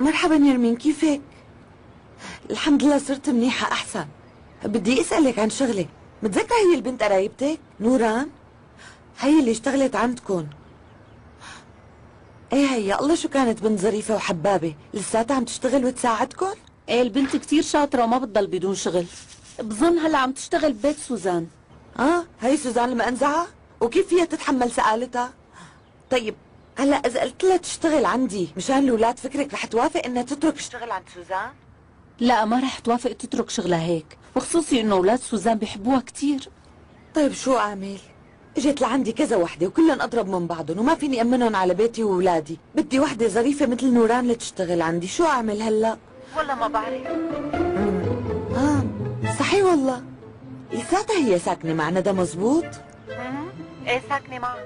مرحبا يرمين كيفك؟ الحمد لله صرت منيحة أحسن. بدي أسألك عن شغلة. متذكرة هي البنت قرايبتك؟ نوران؟ هي اللي اشتغلت عندكن. إيه هي؟ الله شو كانت بنت ظريفة وحبابة. لساتها عم تشتغل وتساعدكن؟ إيه البنت كتير شاطرة وما بتضل بدون شغل. بظن هلا عم تشتغل ببيت سوزان آه هي سوزان المأنزعة؟ وكيف فيها تتحمل سآلتها؟ طيب هلا إذا قلت لها تشتغل عندي مشان الأولاد فكرك رح توافق إنها تترك الشغل عند سوزان؟ لا ما رح توافق تترك شغلها هيك وخصوصي إنه أولاد سوزان بيحبوها كتير طيب شو أعمل؟ اجت لعندي كذا وحدة وكلن أضرب من بعضهم وما فيني أمنهم على بيتي وأولادي بدي وحدة ظريفة مثل نوران لتشتغل عندي شو أعمل هلأ؟ والله ما بعرف والله لساتها هي ساكنة معنا ده مزبوط؟ إيه ساكنة معه